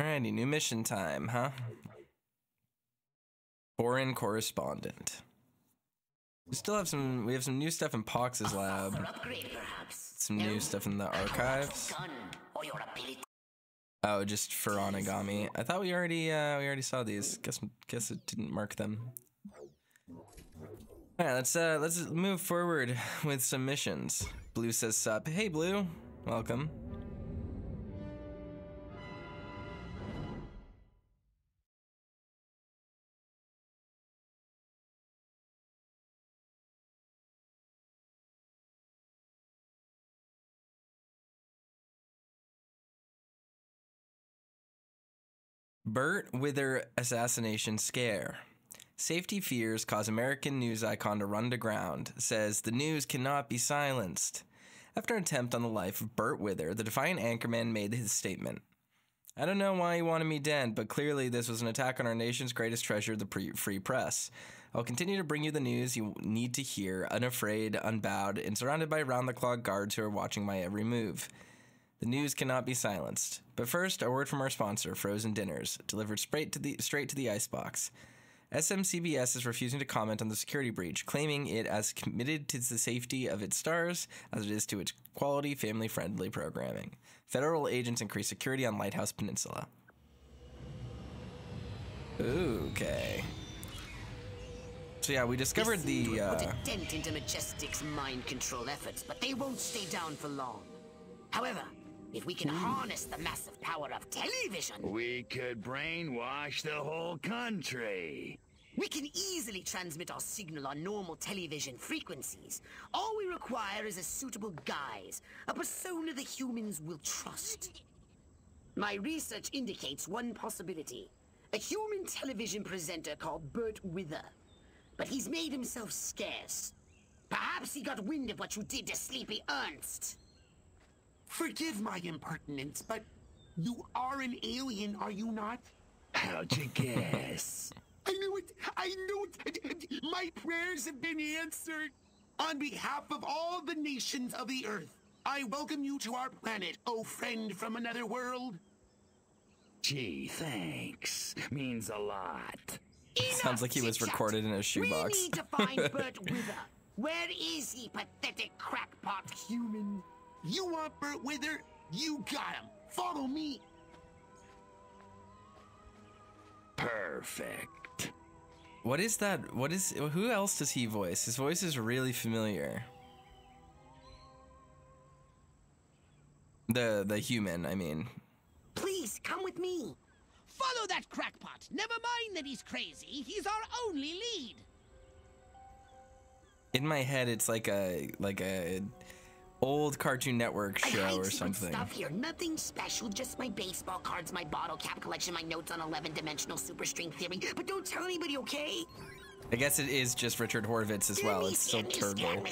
Alrighty, new mission time, huh? Foreign correspondent. We still have some. We have some new stuff in Pox's lab. Some new stuff in the archives. Oh, just for Onigami. I thought we already uh, we already saw these. Guess guess it didn't mark them. All right, let's uh let's move forward with some missions. Blue says sup. Hey Blue, welcome. Burt Wither assassination scare. Safety fears cause American news icon to run to ground, says the news cannot be silenced. After an attempt on the life of Burt Wither, the defiant anchorman made his statement. I don't know why he wanted me dead, but clearly this was an attack on our nation's greatest treasure, the pre- free press. I'll continue to bring you the news you need to hear, unafraid, unbowed, and surrounded by round the clock guards who are watching my every move. The news cannot be silenced. But first, a word from our sponsor, Frozen Dinners, delivered straight to the straight to the icebox. SMCBS is refusing to comment on the security breach, claiming it as committed to the safety of its stars as it is to its quality, family-friendly programming. Federal agents increase security on Lighthouse Peninsula. Okay. So yeah, we discovered the. Put Uh, a dent into Majestic's mind control efforts, but they won't stay down for long. However, if we can harness the massive power of television, We could brainwash the whole country. we can easily transmit our signal on normal television frequencies. All we require is a suitable guise, a persona the humans will trust. My research indicates one possibility. A human television presenter called Bert Wither. But he's made himself scarce. Perhaps he got wind of what you did to Sleepy Ernst. Forgive my impertinence, but you are an alien, are you not? How'd you guess? I knew it! I knew it! My prayers have been answered! On behalf of all the nations of the Earth, I welcome you to our planet, oh friend from another world. Gee, thanks. Means a lot. sounds like he was recorded in a shoebox. We shoebox. need to find Bert Wither. Where is he, pathetic crackpot human? You want Bert Wither? You got him! Follow me! Perfect. What is that? What is? Who else does he voice? His voice is really familiar. The the human, I mean. Please, come with me. Follow that crackpot. Never mind that he's crazy. He's our only lead. In my head, it's like a like a old Cartoon Network I show hide or something. stuff here. Nothing special. Just my baseball cards, my bottle cap collection, my notes on 11-dimensional superstring theory. But don't tell anybody, okay? I guess it is just Richard Horvitz as well. It's still Turbo.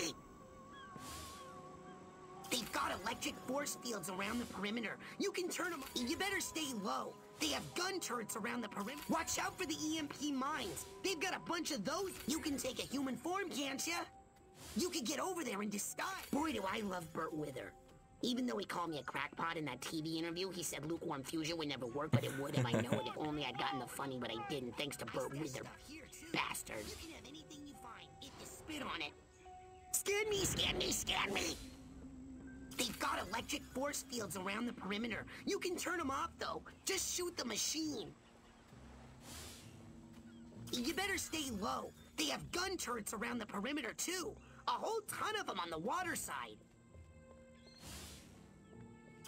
They've got electric force fields around the perimeter. You can turn them. You better stay low. They have gun turrets around the perimeter. Watch out for the EMP mines. They've got a bunch of those. You can take a human form, can't you? You could get over there in disguise. Boy, do I love Burt Wither. Even though he called me a crackpot in that TV interview, he said lukewarm fusion would never work, but it would if I know it. If only I'd gotten the funny, but I didn't, thanks to Burt Wither. Bastard. You can have anything you find if you spit on it. Scan me, scan me, scan me. They've got electric force fields around the perimeter. You can turn them off, though. Just shoot the machine. You better stay low. They have gun turrets around the perimeter, too. A whole ton of them on the water side.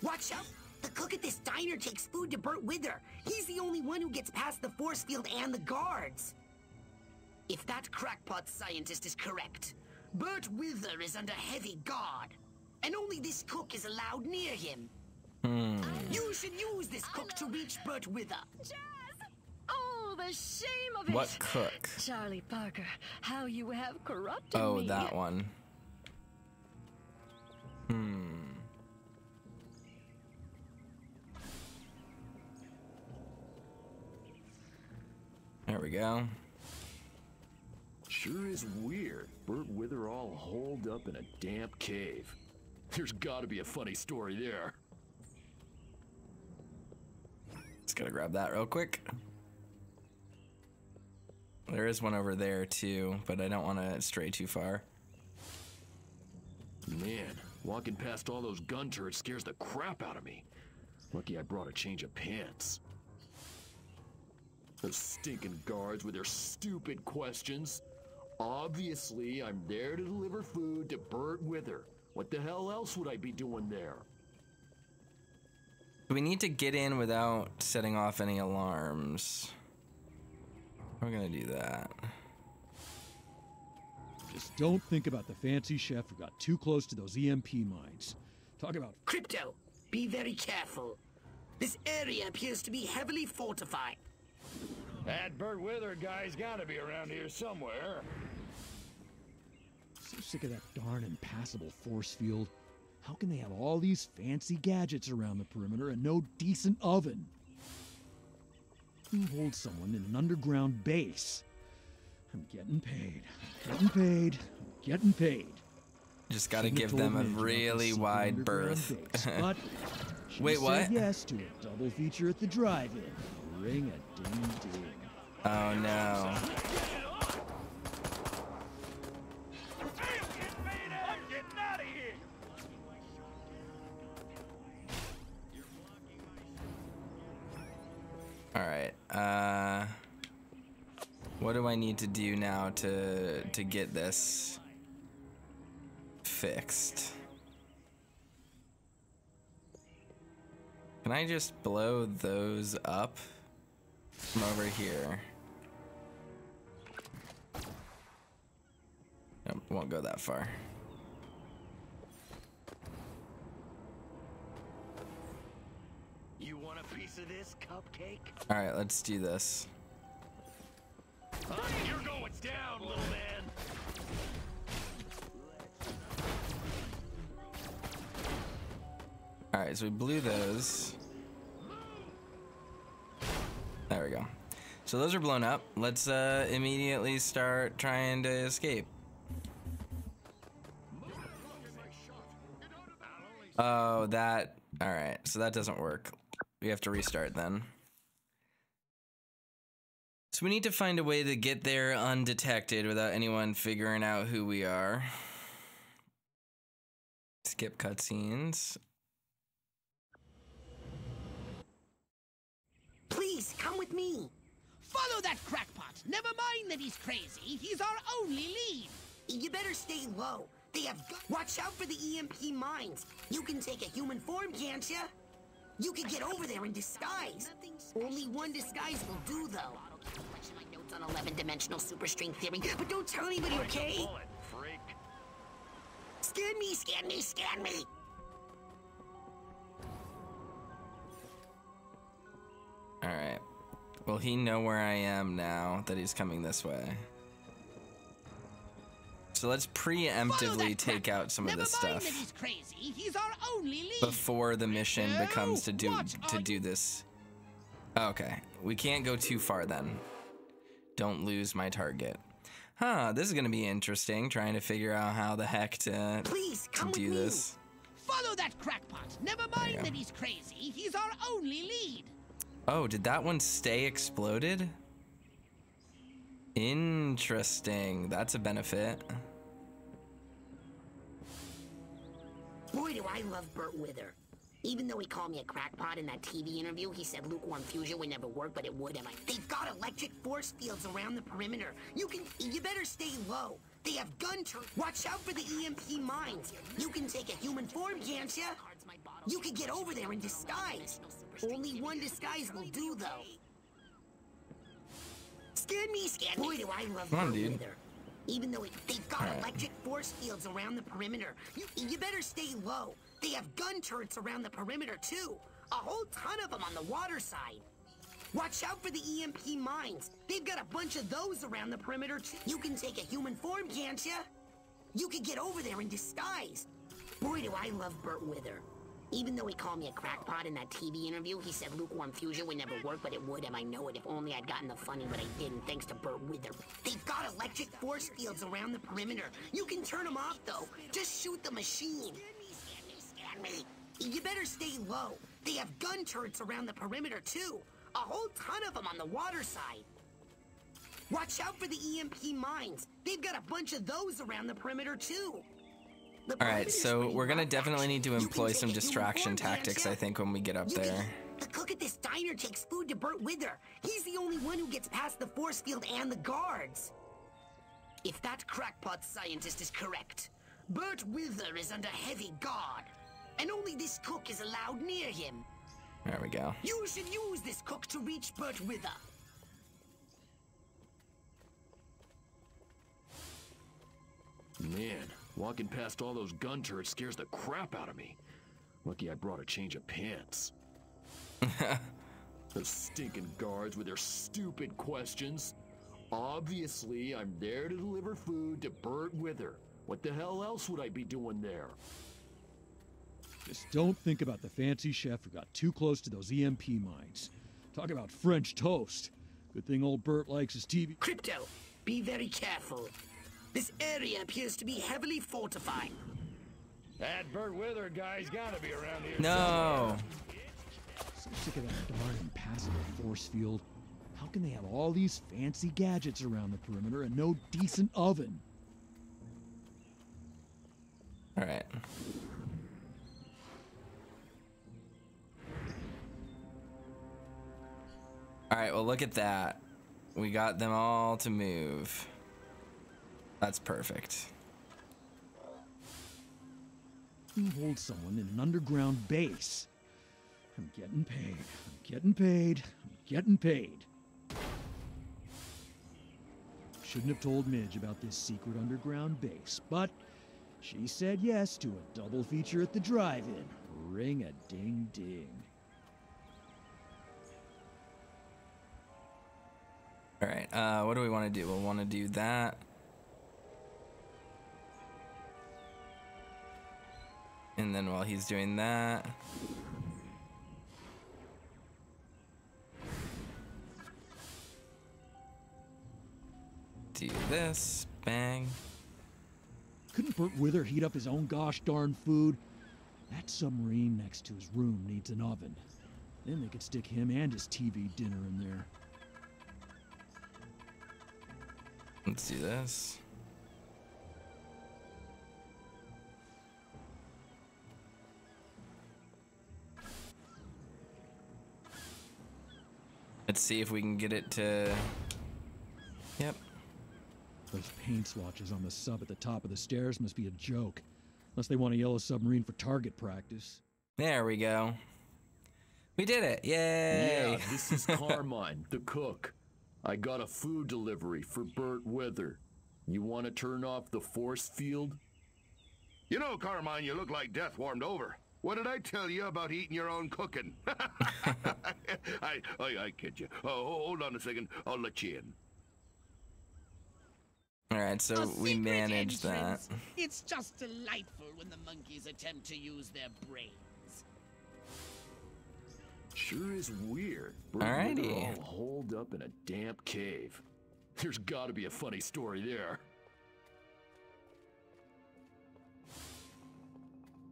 Watch out! The cook at this diner takes food to Burt Wither. He's the only one who gets past the force field and the guards. If that crackpot scientist is correct, Bert Wither is under heavy guard, and only this cook is allowed near him. Hmm. You should use this cook to reach Bert Wither. Oh, the shame of it. What cook? Charlie Parker, how you have corrupted Oh, me. that one. Hmm. There we go. Sure is weird. Burt Wither all holed up in a damp cave. There's gotta be a funny story there. Just gotta grab that real quick. There is one over there too, but I don't want to stray too far. Man, walking past all those gun turrets scares the crap out of me. Lucky I brought a change of pants. Those stinking guards with their stupid questions. Obviously, I'm there to deliver food to Burt Wither. What the hell else would I be doing there? We need to get in without setting off any alarms. We're gonna do that. Just don't think about the fancy chef who got too close to those EMP mines. Talk about Crypto, be very careful. This area appears to be heavily fortified. That Burt Wither guy's gotta be around here somewhere. so sick of that darn impassable force field. How can they have all these fancy gadgets around the perimeter and no decent oven? Who holds someone in an underground base? I'm getting paid. Getting paid. Getting paid. Just gotta give them a told Major about really wide berth. but Wait, what? Yes to a double feature at the drive-in. Ring a ding ding. Oh no. All right. Uh What do I need to do now to to get this fixed? Can I just blow those up from over here? Nope, won't go that far. Want a piece of this cupcake? All right, let's do this. You're going down, little man. All right, so we blew those. There we go. So those are blown up. Let's uh, immediately start trying to escape. Oh, that. All right, so that doesn't work. We have to restart then. So we need to find a way to get there undetected without anyone figuring out who we are. Skip cutscenes. Please, come with me. Follow that crackpot. Never mind that he's crazy. He's our only lead. You better stay low. They have gu- Watch out for the EMP mines. You can take a human form, can't ya? You can get over there in disguise. Only one disguise will do, though. My notes on 11-dimensional super string theory, but don't tell anybody, okay? Bullet, freak. Scan me, scan me, scan me. All right. Will he know where I am now that he's coming this way? So let's preemptively take out some of this mind stuff that he's crazy. He's our only lead. before the mission No, becomes to do to do this. Okay, we can't go too far then. Don't lose my target. Huh, this is gonna be interesting, trying to figure out how the heck to, Please, to do me. this. Follow that crackpot. Never mind that he's crazy. He's our only lead. Oh, did that one stay exploded? Interesting. That's a benefit. Boy, do I love Burt Wither. Even though he called me a crackpot in that TV interview, he said lukewarm fusion would never work, but it would. Am I? They've got electric force fields around the perimeter. You can. You better stay low. They have gun turrets. Watch out for the EMP mines. You can take a human form, can't ya? You can get over there in disguise. Only one disguise will do, though. Scan me, scan me. Boy, do I love Come on, Burt dude. Wither. Even though it, they've got electric force fields around the perimeter, you, you better stay low. They have gun turrets around the perimeter too. A whole ton of them on the water side. Watch out for the EMP mines. They've got a bunch of those around the perimeter too. You can take a human form, can't you? You could get over there in disguise. Boy, do I love Burt Wither. Even though he called me a crackpot in that TV interview, he said lukewarm fusion would never work, but it would, and I know it if only I'd gotten the funny, but I didn't, thanks to Burt Wither. They've got electric force fields around the perimeter. You can turn them off, though. Just shoot the machine. Scan me. You better stay low. They have gun turrets around the perimeter, too. A whole ton of them on the water side. Watch out for the EMP mines. They've got a bunch of those around the perimeter too. The All right, so we're gonna definitely need to employ some take a human distraction tactics. I think when we get up You there. can- The cook at this diner takes food to Burt Wither. He's the only one who gets past the force field and the guards. If that crackpot scientist is correct, Burt Wither is under heavy guard, and only this cook is allowed near him. There we go. You should use this cook to reach Burt Wither. Man, walking past all those gun turrets scares the crap out of me. Lucky I brought a change of pants. those stinking guards with their stupid questions. Obviously, I'm there to deliver food to Bert Wither. What the hell else would I be doing there? Just don't think about the fancy chef who got too close to those EMP mines. Talk about French toast. Good thing old Bert likes his TV. Crypto, be very careful. This area appears to be heavily fortified. That Burt Wither guy's gotta be around here. No. So sick of that darn impassable force field. How can they have all these fancy gadgets around the perimeter and no decent oven? All right. All right, well, look at that. We got them all to move. That's perfect. Who holds someone in an underground base? I'm getting paid. I'm getting paid. I'm getting paid. Shouldn't have told Midge about this secret underground base, but she said yes to a double feature at the drive-in. Ring a ding ding. All right, uh, what do we want to do? We'll want to do that. And then while he's doing that, do this. Bang. Couldn't Burt Wither heat up his own gosh darn food? That submarine next to his room needs an oven. Then they could stick him and his TV dinner in there. Let's do this. Let's see if we can get it to. Yep. Those paint swatches on the sub at the top of the stairs must be a joke. Unless they want a yellow submarine for target practice. There we go. We did it. Yay. Yeah, this is Carmine, the cook. I got a food delivery for Burt Wither. You want to turn off the force field? You know, Carmine, you look like death warmed over. What did I tell you about eating your own cooking? I, I, I kid you. Oh, hold on a second. I'll let you in. All right, so A we secret managed that. It's just delightful when the monkeys attempt to use their brains. Sure is weird. Burt Alrighty. All holed up in a damp cave. There's got to be a funny story there.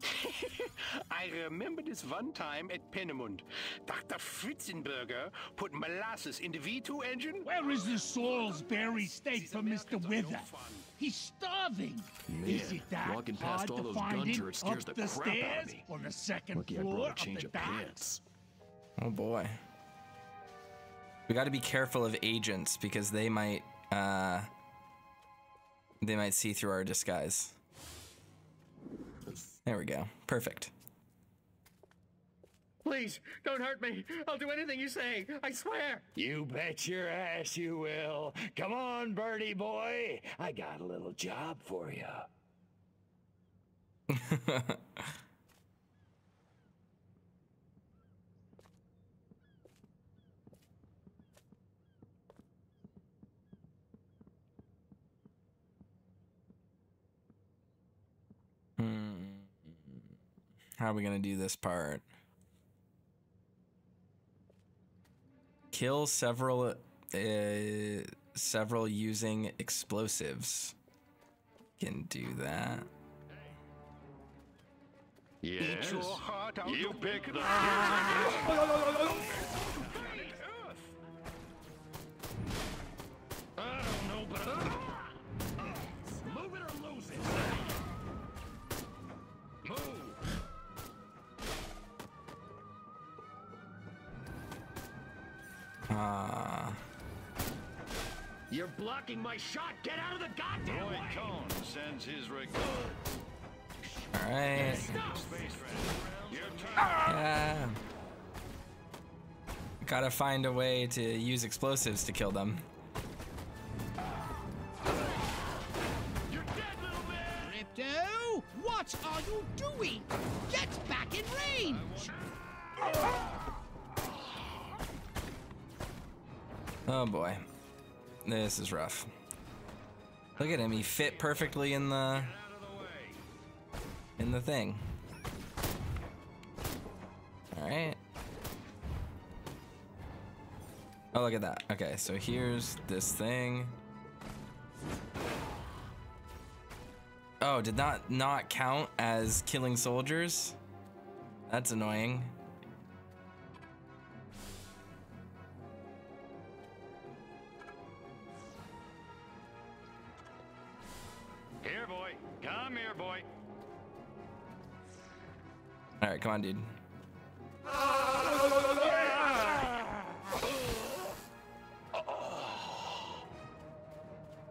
I remember this one time at Peenemünde. Dr. Fritzenberger put molasses in the V2 engine. Where is the Salisbury steak for Mr. Wither? He's starving. is it that walking past hard all to those find gun turrets scares up the the crap out of stairs me. on the second Lucky I floor brought a of change the of pants. Oh boy. We got to be careful of agents because they might uh they might see through our disguise. There we go. Perfect. Please, don't hurt me. I'll do anything you say. I swear. You bet your ass you will. Come on, birdie boy. I got a little job for you. Hmm. How are we gonna do this part? Kill several, uh, several using explosives. Can do that. Yes, you pick the. I don't know, but. Uh, the. Ah. You're blocking my shot. Get out of the goddamn Roy way. Cohn sends his regards. All right. Space Yeah. Gotta find a way to use explosives to kill them. Crypto, what are you doing? Get back in range! Oh boy. This is rough. Look at him, he fit perfectly in the in the thing. Alright. Oh look at that. Okay, so here's this thing. Oh, did that not count as killing soldiers? That's annoying. Alright, come on, dude.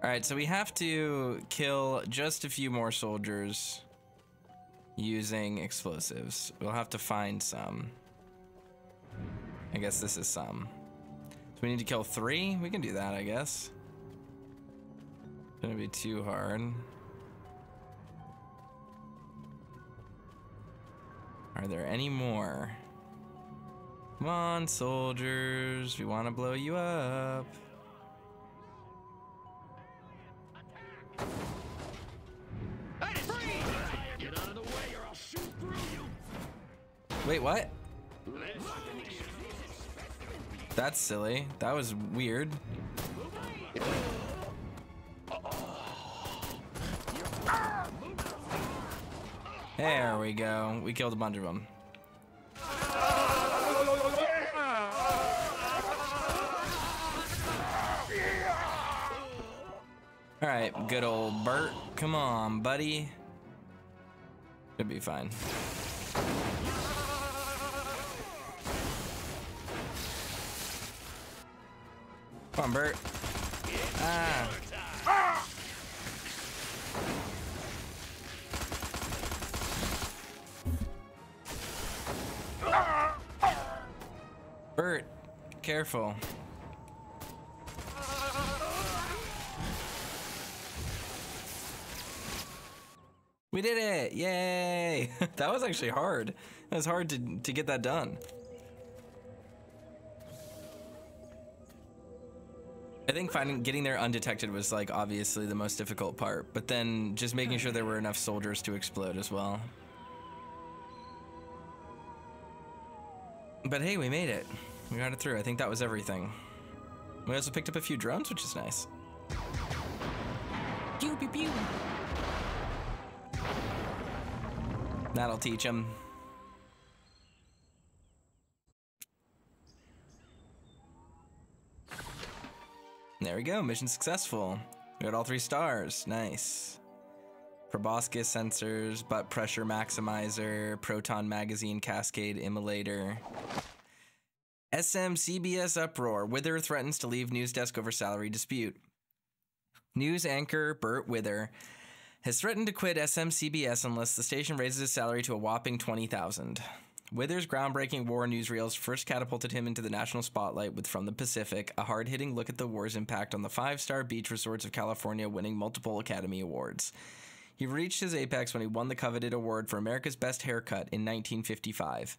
Alright, so we have to kill just a few more soldiers using explosives. We'll have to find some. I guess this is some. So we need to kill three? We can do that, I guess. It's gonna be too hard. Are there any more? Come on, soldiers. We want to blow you up. Wait, what? That's silly. That was weird. There we go. We killed a bunch of them. All right, good old Bert. Come on, buddy. Should be fine. Come on, Bert. Ah. Bert, careful. We did it! Yay! that was actually hard. It was hard to, to get that done. I think finding getting there undetected was like obviously the most difficult part, but then just making sure there were enough soldiers to explode as well. But hey, we made it. We got it through. I think that was everything. We also picked up a few drones, which is nice. Pew pew pew. That'll teach him. There we go, mission successful. We got all three stars, nice. Proboscis sensors, butt pressure maximizer, proton magazine cascade immolator. SMCBS uproar. Wither threatens to leave news desk over salary dispute. News anchor Burt Wither has threatened to quit SMCBS unless the station raises his salary to a whopping 20,000. Wither's groundbreaking war newsreels first catapulted him into the national spotlight with From the Pacific, a hard-hitting look at the war's impact on the five-star beach resorts of California winning multiple Academy Awards. He reached his apex when he won the coveted award for America's Best Haircut in 1955.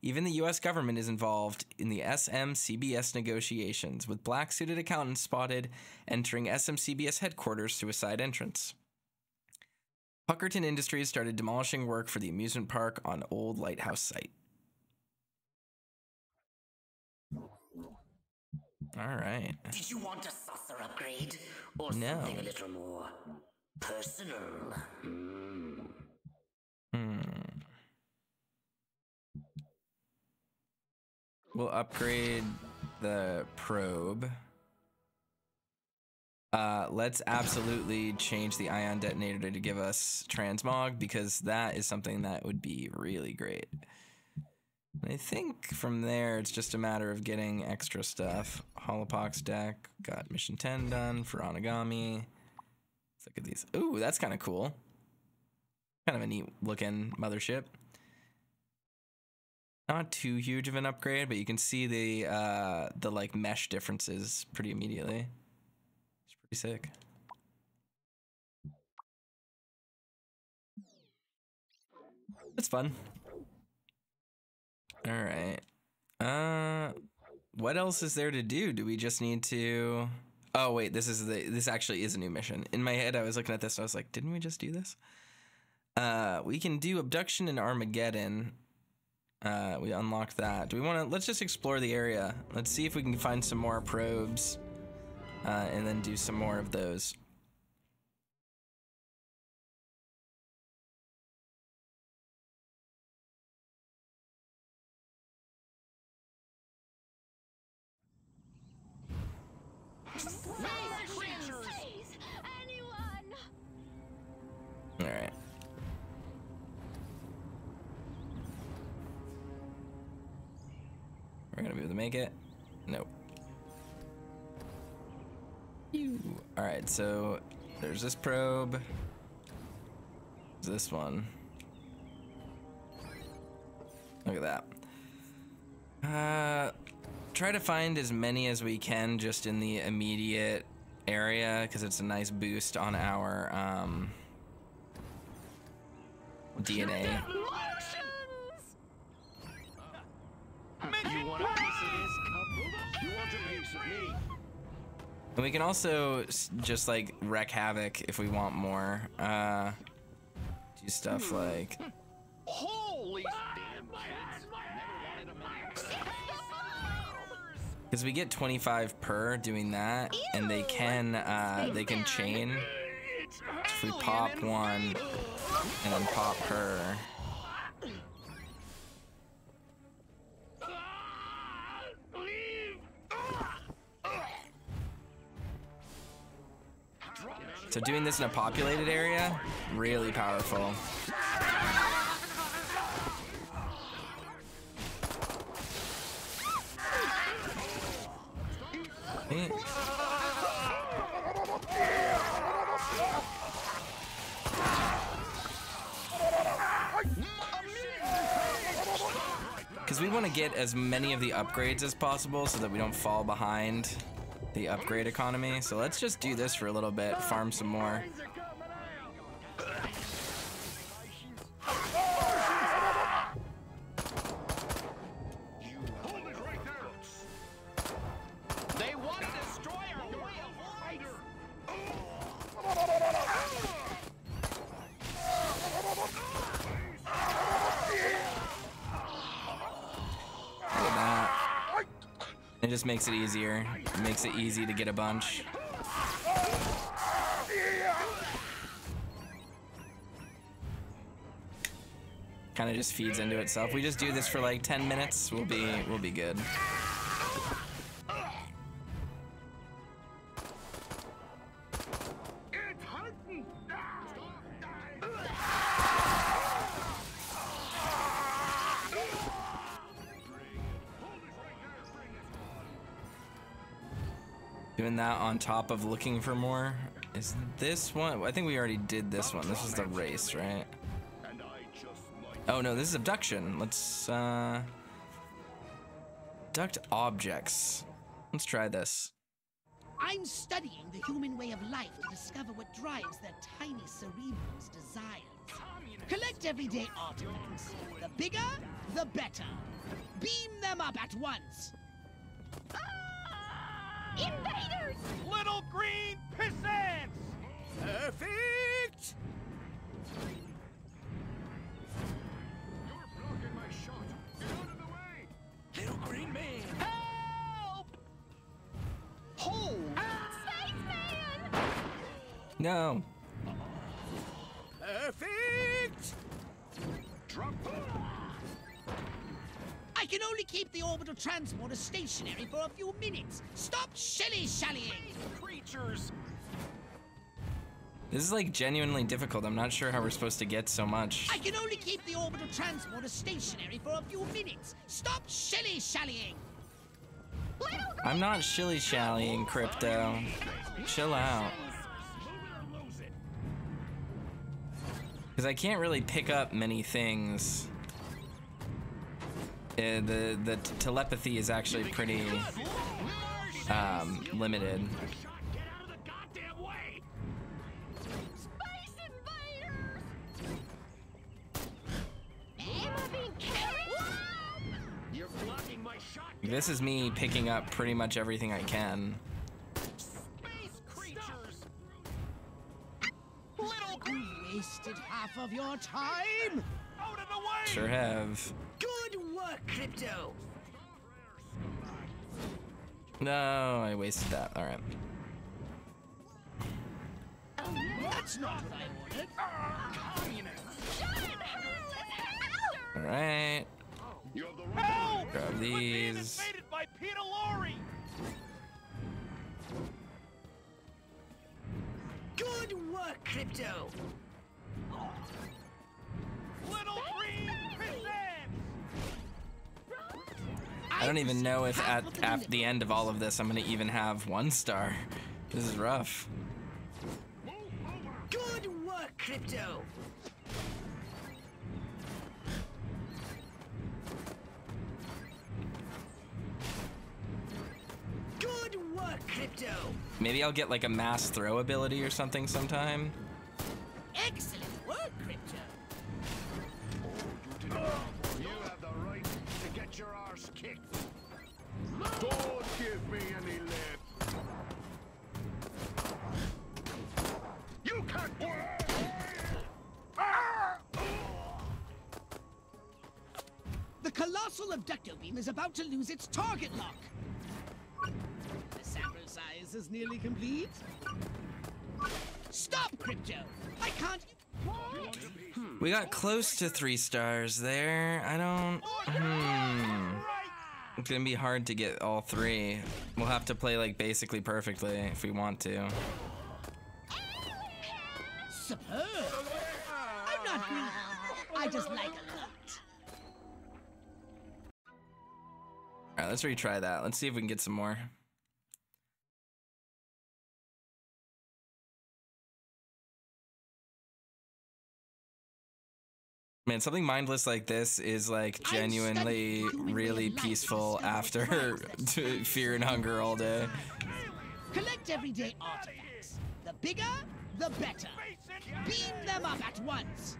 Even the US government is involved in the SMCBS negotiations, with black suited accountants spotted entering SMCBS headquarters through a side entrance. Puckerton Industries started demolishing work for the amusement park on Old Lighthouse site. All right. Did you want a saucer upgrade? Or No. something a little more personal? Hmm. We'll upgrade the probe. Uh, let's absolutely change the ion detonator to give us transmog because that is something that would be really great. I think from there it's just a matter of getting extra stuff. Holopox deck, got mission 10 done for Onigami. Let's look at these. Ooh, that's kind of cool. Kind of a neat looking mothership. Not too huge of an upgrade, but you can see the uh, the like mesh differences pretty immediately. It's pretty sick. It's fun. All right. Uh, what else is there to do? Do we just need to? Oh wait, this is the this actually is a new mission. In my head, I was looking at this. I was like, didn't we just do this? Uh, we can do abduction in Armageddon. Uh, we unlock that. Do we want to? Let's just explore the area. Let's see if we can find some more probes, uh, and then do some more of those. Make it. Nope. All right, so there's this probe. This one. Look at that. Uh, try to find as many as we can just in the immediate area because it's a nice boost on our um, DNA. And we can also just like wreck havoc if we want more. Uh, do stuff like Holy damn cats! Never wanted a max. because we get 25 per doing that, and they can uh, they can chain. If we pop one and then pop her, so doing this in a populated area, really powerful. Eh. Because we want to get as many of the upgrades as possible so that we don't fall behind the upgrade economy. So let's just do this for a little bit, farm some more. Makes it easier. It makes it easy to get a bunch. Kind of just feeds into itself. We just do this for like 10 minutes. We'll be we'll be good. On top of looking for more. Is this one? I think we already did this one. This is the race, right? Oh no, this is abduction. Let's uh abduct objects. Let's try this. I'm studying the human way of life to discover what drives their tiny cerebrals' desires. Collect everyday artifacts. The bigger, the better. Beam them up at once. Invaders! Little green pissants! Perfect! You're blocking my shot. Get out of the way! Little green man! Help! Hold! No. Perfect! Drop I can only keep the orbital transporter stationary for a few minutes. Stop shilly-shallying! creatures! This is like genuinely difficult. I'm not sure how we're supposed to get so much. I can only keep the orbital transporter stationary for a few minutes. Stop shilly-shallying! I'm not shilly shallying, Crypto. Chill out. Because I can't really pick up many things. Uh, the the telepathy is actually pretty um, limited. This is me picking up pretty much everything I can. Wasted half of your time! Out of the way! Sure have. Good work, Crypto. No, I wasted that. All right. That's not what I ordered. Ah, All right. Help! Grab We're being these. invaded by Peter Lorre! Good work, Crypto. I don't even know if at at the end of all of this I'm gonna even have one star. This is rough. Good work, Crypto. Good work, Crypto. Maybe I'll get like a mass throw ability or something sometime. We got close to three stars there. I don't. Hmm. It's gonna be hard to get all three. We'll have to play like basically perfectly if we want to. Superb! I'm not greedy. I just like a lot. All right, let's retry that. Let's see if we can get some more. Man, something mindless like this is like genuinely really peaceful after fear and hunger all day. Collect everyday artifacts. The bigger, the better. Beam them up at once.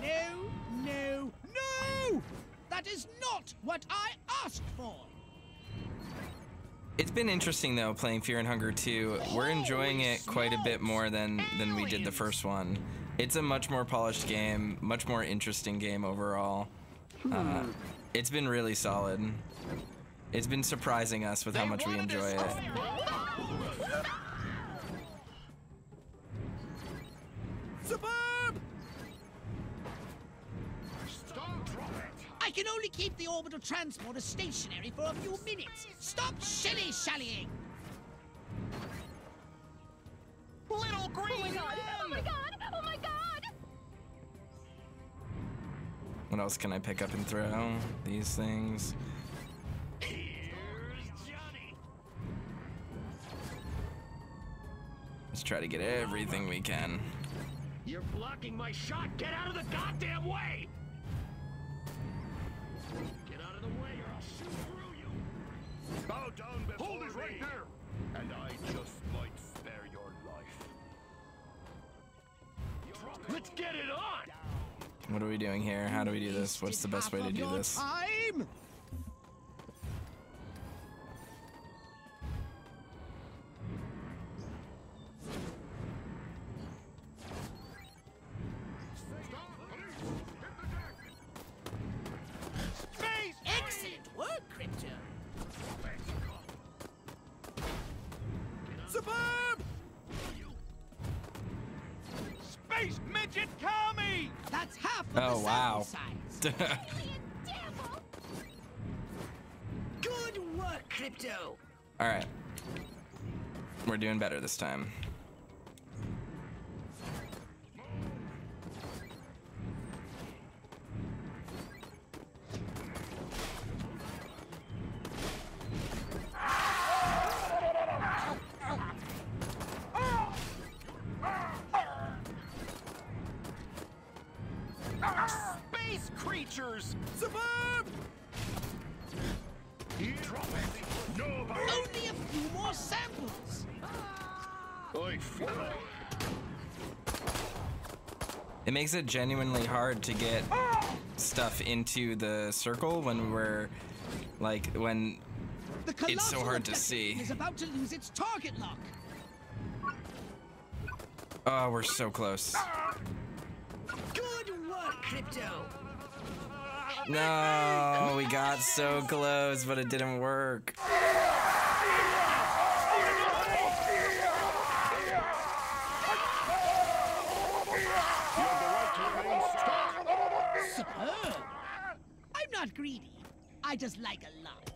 No, no, no! That is not what I asked for. It's been interesting though playing Fear and Hunger 2. We're enjoying it quite a bit more than than we did the first one. It's a much more polished game, much more interesting game overall. Uh, it's been really solid. It's been surprising us with how much we enjoy it. Suburb! Can only keep the orbital transporter stationary for a few minutes. Stop shilly-shallying! Little green! Oh my god! Oh my god! Oh my god! What else can I pick up and throw? These things. Here's Johnny. Let's try to get everything we can. You're blocking my shot. Get out of the goddamn way! Bow down before Hold it right me, there. And I just might spare your life. Let's get it on! What are we doing here? How do we do this? What's the best way to do your this? Time? That's half Oh wow. Good work, Crypto! All right. We're doing better this time. Makes it genuinely hard to get stuff into the circle when we're like when The it's so hard to see. is about to lose its target lock. Oh, we're so close. Good work, Crypto! No, we got so close, but it didn't work. Superb. I'm not greedy. I just like a lot.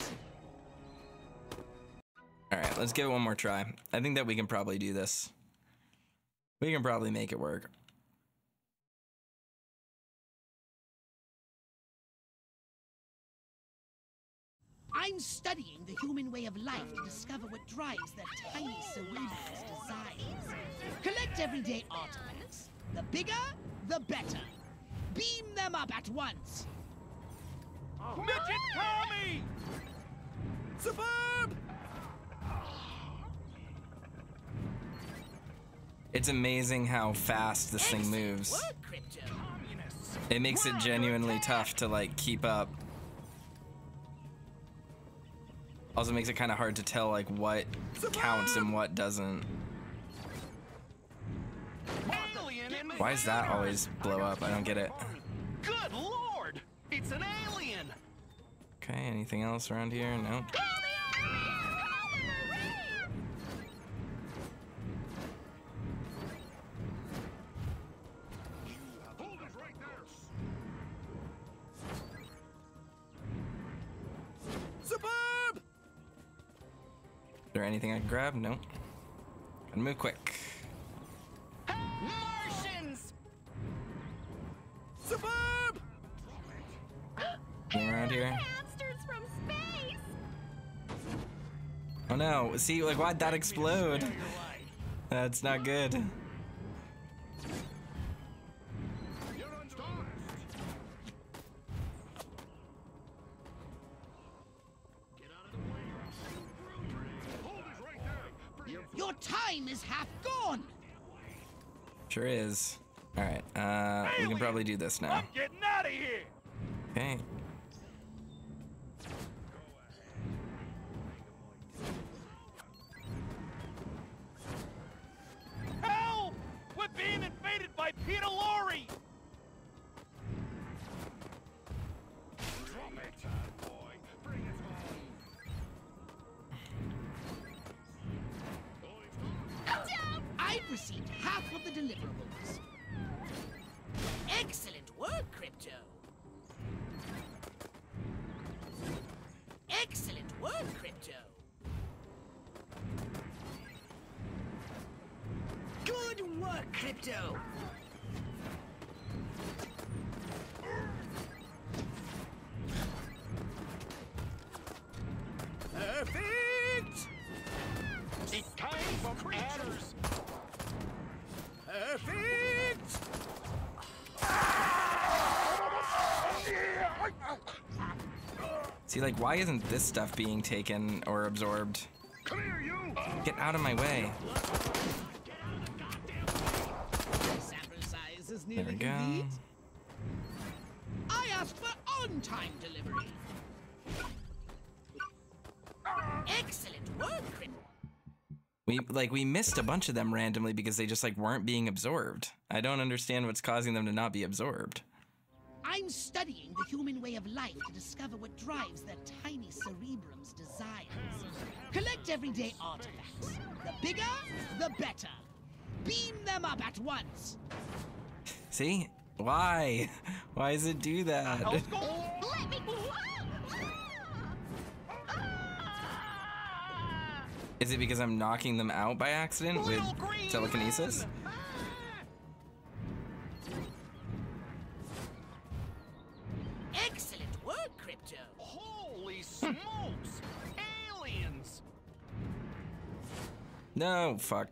All right, let's give it one more try. I think that we can probably do this. We can probably make it work. I'm studying the human way of life to discover what drives their tiny cerebral's desires. Collect everyday artifacts. The bigger, the better. Beam them up at once. Midget Tommy! Suburb! It's amazing how fast this thing moves. It makes it genuinely tough to like keep up. Also makes it kind of hard to tell like what counts and what doesn't. Why does that always blow up? I don't get it. Good lord! It's an alien! Okay, anything else around here? No. Suburb! Is there anything I can grab? Nope. Gotta move quick. Martians! Suburb! Around here? Oh no! See, like, why'd that explode? That's not good. Your time is half gone. Sure is. All right. Uh, we can probably do this now. Getting out of here! Okay. Being invaded by Peter Lorre! I've received half of the deliverables. Excellent work, Crypto. Excellent work, Crypto! Perfect! It's time for adders! Perfect! See, like, why isn't this stuff being taken or absorbed? Come here, you! Get out of my way. There we go. complete. I asked for on-time delivery. Excellent work. We like we missed a bunch of them randomly because they just like weren't being absorbed. I don't understand what's causing them to not be absorbed. I'm studying the human way of life to discover what drives their tiny cerebrum's desires. Collect everyday artifacts. The bigger, the better. Beam them up at once. See? Why? Why does it do that? Let me... Is it because I'm knocking them out by accident with telekinesis? Excellent work, Crypto. Holy smokes! Aliens! No, fuck.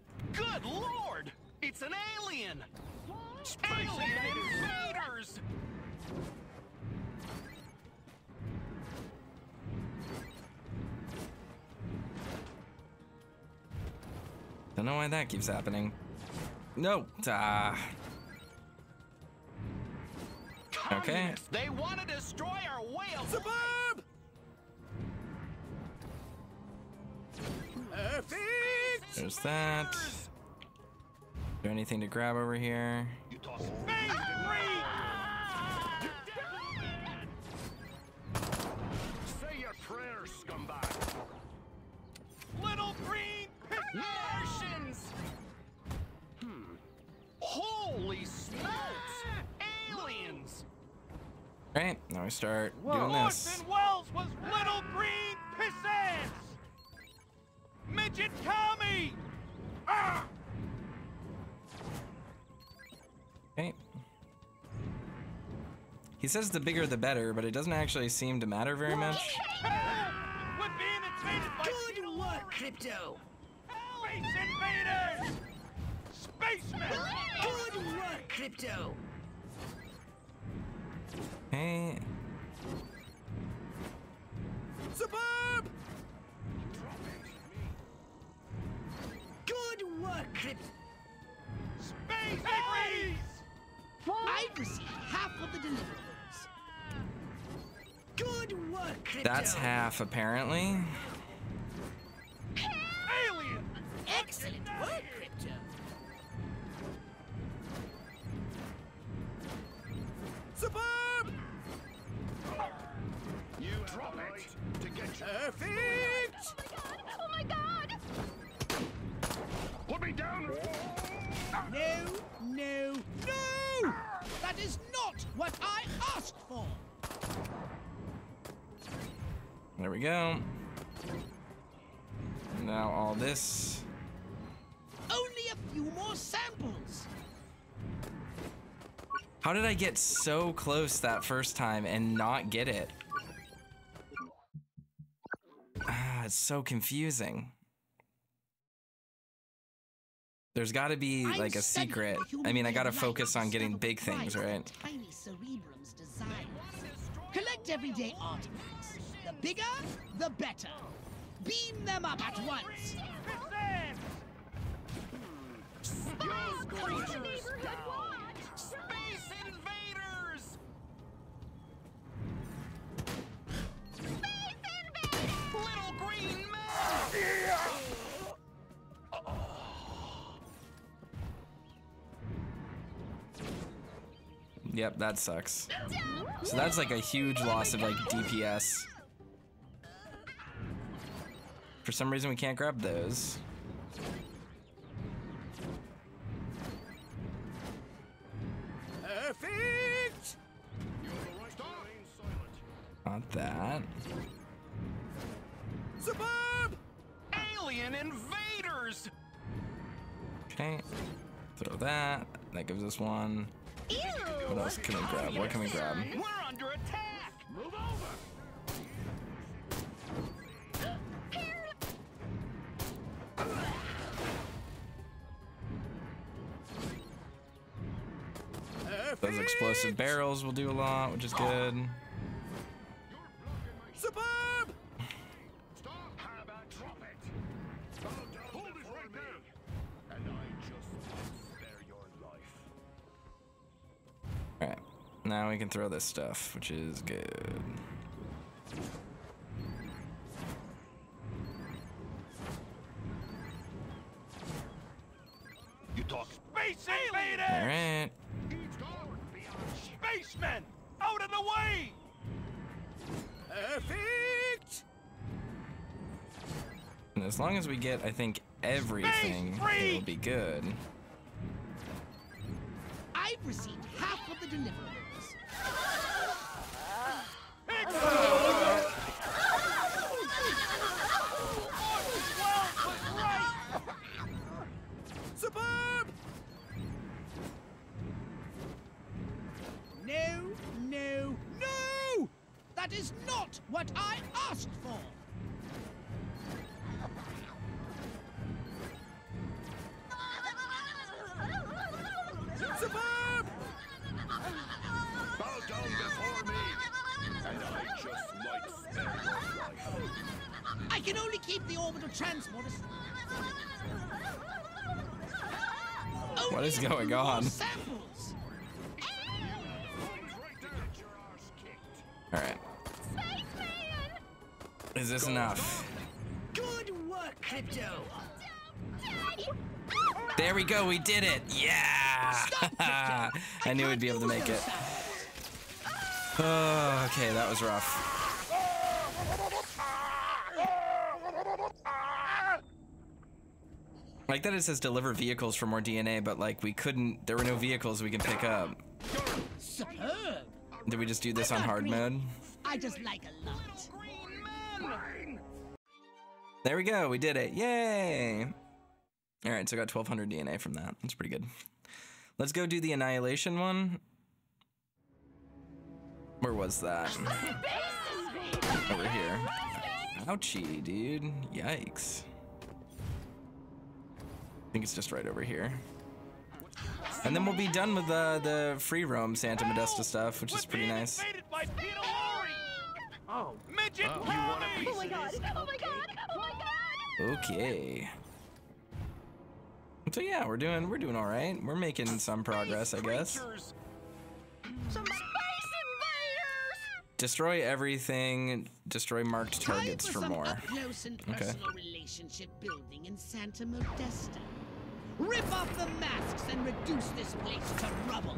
Know why that keeps happening. No. Ah. Okay. They want to destroy our way of Suburb! There's that. Is there anything to grab over here? Right, now we start doing this. Orson Welles was little green pissants! Midget Tommy! Ah! Okay. He says the bigger the better, but it doesn't actually seem to matter very much. We're being invaded by Good work, Crypto. Space invaders! Spacemen! Good work, Crypto. Space freeze! I've received half of the deliverables. Good work, Crypto. That's half, apparently. Did I get so close that first time and not get it? Ah, it's so confusing. There's got to be like a secret. I mean, I got to focus on getting big things, right? Tiny cerebrum's desires. Collect everyday artifacts. The bigger, the better. Beam them up at once. Creatures Yep, that sucks. So that's like a huge loss of like DPS. For some reason, we can't grab those. Perfect! Not that. Suburb! Alien invaders! Okay. Throw that. That gives us one. What else can we grab? What can we grab? We're under attack! Move over! Those explosive barrels will do a lot, which is good. Now we can throw this stuff, which is good. You talk. Space invaders! Alright. Spacemen! Out of the way! Perfect! And as long as we get, I think, everything, it'll be good. I've received half of the no, no, no! That is not what I asked for! I keep the orbital transporters. What is going on? Samples. All right. Is this enough? Good work, Crypto. There we go. We did it. Yeah. I knew we'd be able to make it. Oh, okay, that was rough. Like that it says deliver vehicles for more DNA, but like we couldn't. There were no vehicles we can pick up. Superb. Did we just do this on hard mode? I just like a lot. There we go. We did it. Yay. All right, so I got 1200 DNA from that. That's pretty good. Let's go do the annihilation one. Where was that? Over here. Ouchie, dude. Yikes. I think it's just right over here. And then we'll be done with the, the free roam Santa Modesta stuff, which is pretty nice. Oh, midget! Oh, you want a piece oh my god! Oh my god! Oh my god! Okay. So yeah, we're doing we're doing all right. We're making some progress, I guess. Some space invaders! Destroy everything. Destroy marked targets for for more. up close and Okay. Rip off the masks and reduce this place to rubble.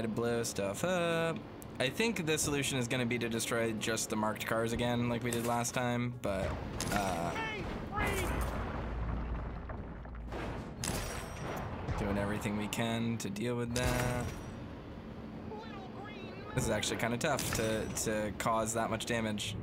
Try to blow stuff up. I think the solution is going to be to destroy just the marked cars again, like we did last time, but uh, doing everything we can to deal with that. This is actually kind of tough to, to cause that much damage.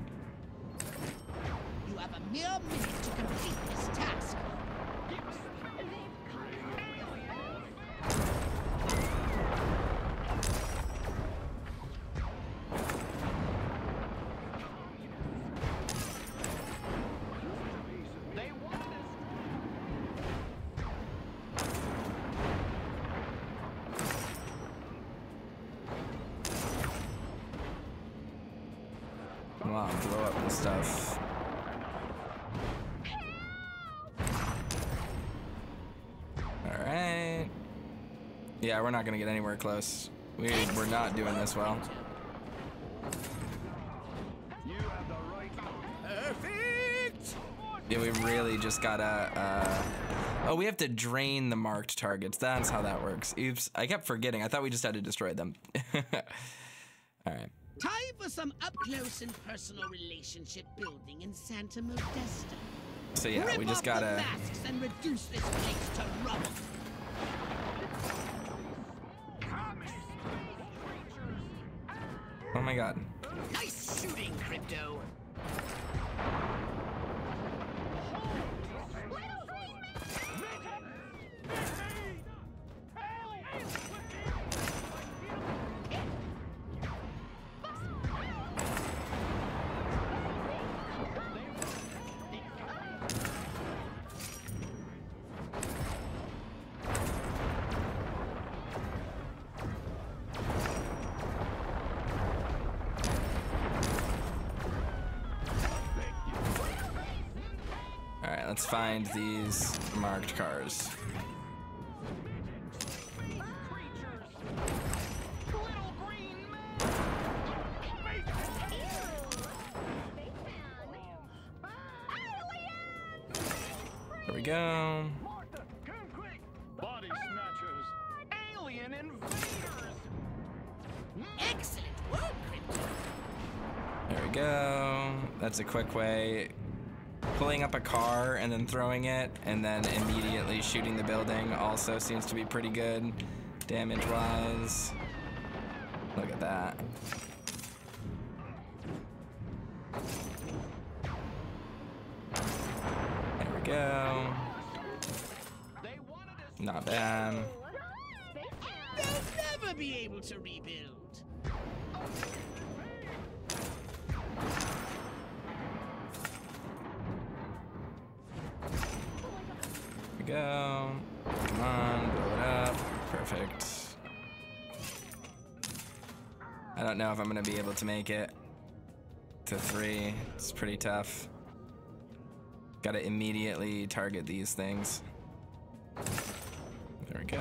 Stuff. Alright. Yeah, we're not gonna get anywhere close. We, we're not doing this well. Yeah, we really just gotta, uh... Oh, we have to drain the marked targets. That's how that works. Oops, I kept forgetting. I thought we just had to destroy them. Alright. Time for some up close and personal relationship building in Santa Modesta. So yeah, Rip we just gotta... masks and reduce this place to rubble. Oh my god. Find these marked cars. There we go. There we go. That's a quick way. Pulling up a car and then throwing it, and then immediately shooting the building also seems to be pretty good damage wise. Look at that. To make it to three. It's pretty tough. Gotta immediately target these things. There we go.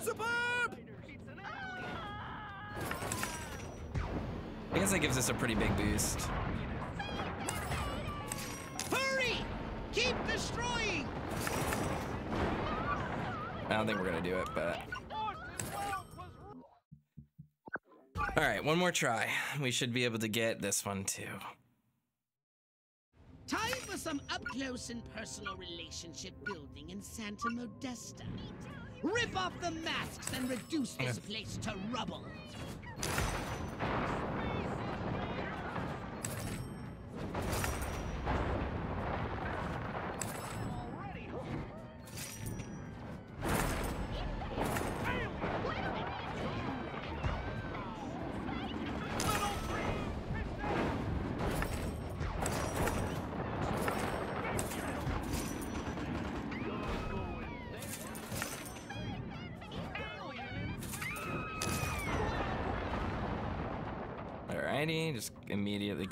Suburb! I guess that gives us a pretty big boost. Don't think we're gonna do it, but. Alright, one more try. We should be able to get this one too. Time for some up close and personal relationship building in Santa Modesta. Rip off the masks and reduce this place to rubble.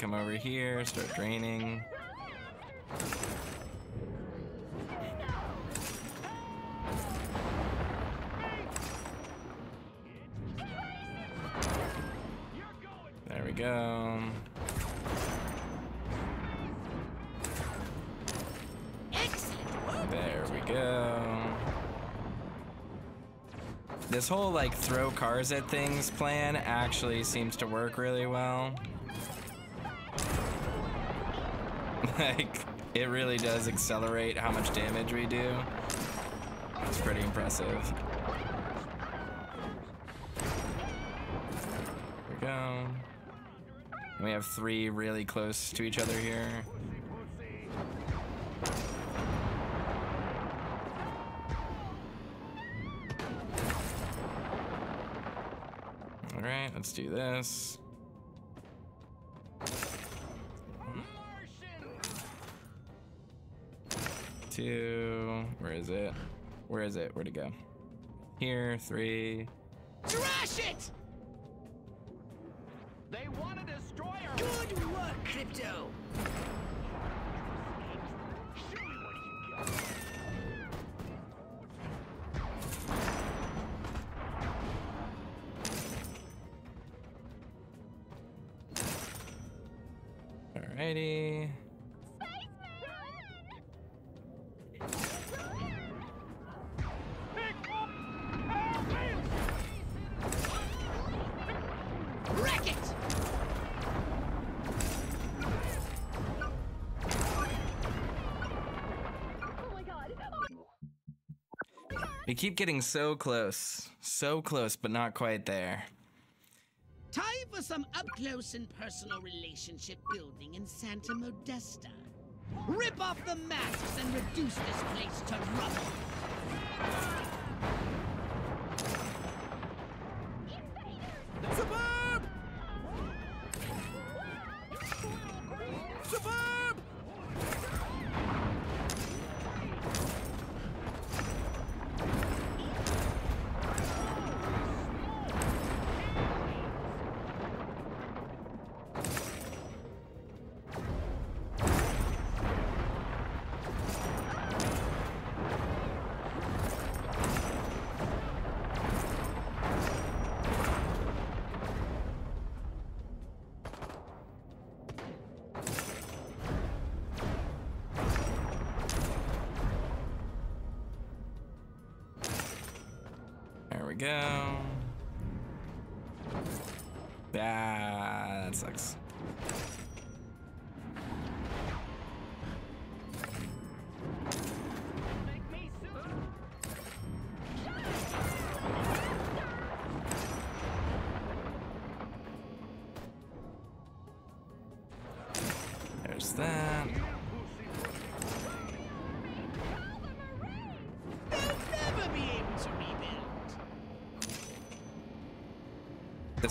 Come over here, start draining. There we go. There we go. This whole like throw cars at things plan actually seems to work really well. like, it really does accelerate how much damage we do. It's pretty impressive. There we go. We have three really close to each other here. All right, let's do this. Is it? Where is it? Where'd it go? Here, three. Trash it! They want to destroy our. Good work, Crypto! Alrighty. We keep getting so close. So close, but not quite there. Time for some up close and personal relationship building in Santa Modesta. Rip off the masks and reduce this place to rubble. We go. Ah, that sucks.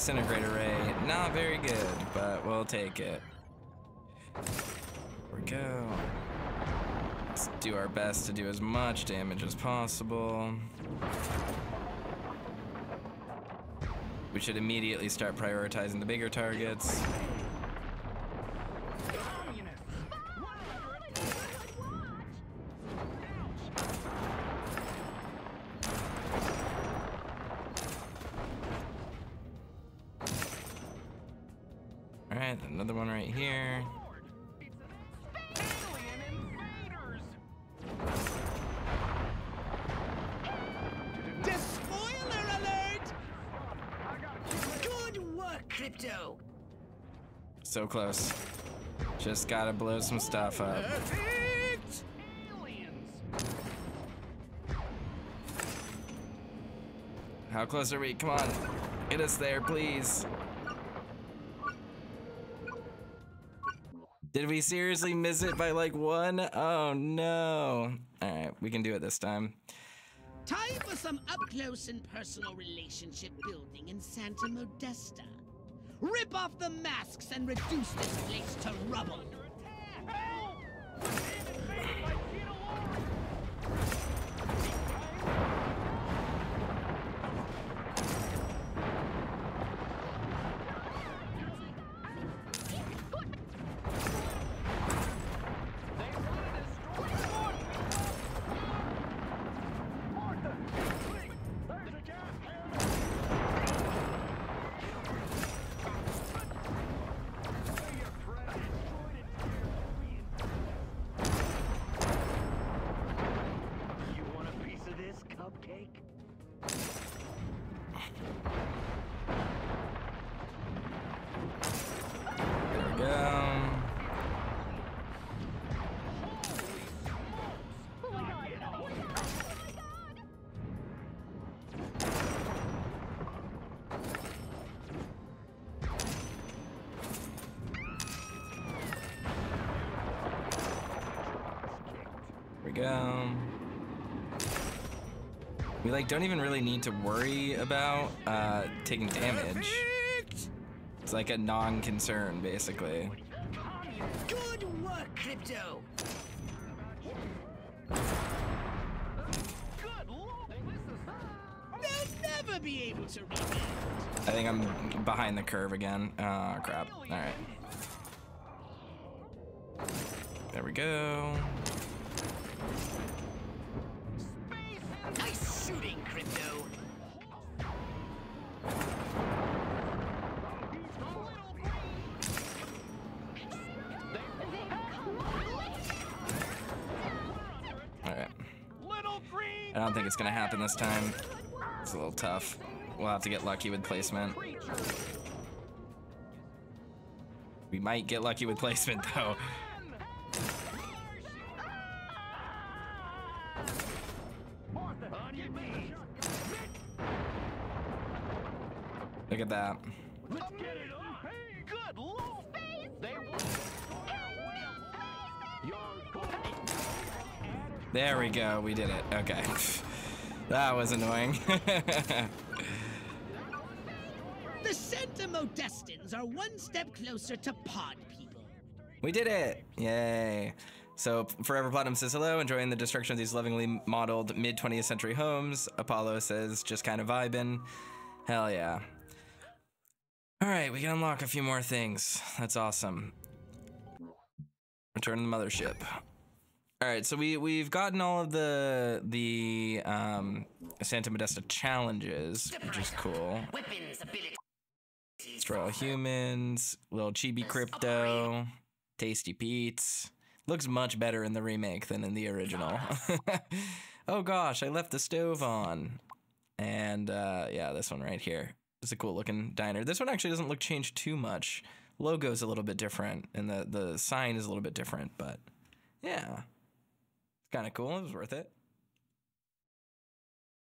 Disintegrator ray, not very good, but we'll take it. Here we go. Let's do our best to do as much damage as possible. We should immediately start prioritizing the bigger targets. Close. Just gotta blow some stuff up. How close are we? Come on. Get us there, please. Did we seriously miss it by like one? Oh no. Alright, we can do it this time. Time for some up close and personal relationship building in Santa Modesta. Rip off the masks and reduce this place to rubble. Like don't even really need to worry about uh, taking damage. It's like a non-concern, basically. Good work, Crypto. They'll never be able to rebuild. I think I'm behind the curve again. Oh, crap. All right. There we go. Shooting, Crypto. All right. I don't think it's gonna happen this time. It's a little tough. We'll have to get lucky with placement. We might get lucky with placement though. At that. Good lord! They There we go. We did it. Okay. That was annoying. The Santa Modestans are one step closer to pod people. We did it! Yay. So, Forever Platinum says hello, enjoying the destruction of these lovingly modeled mid 20th century homes. Apollo says, just kind of vibing. Hell yeah. Alright, we can unlock a few more things. That's awesome. Return to the mothership. Alright, so we, we've gotten all of the the um, Santa Modesta challenges, which is cool. Destroy all humans, little chibi crypto, tasty Pete's. Looks much better in the remake than in the original. oh gosh, I left the stove on. And uh, yeah, this one right here is a cool looking diner. This one actually doesn't look changed too much. Logo's a little bit different, and the the sign is a little bit different, but yeah, it's kind of cool. It was worth it.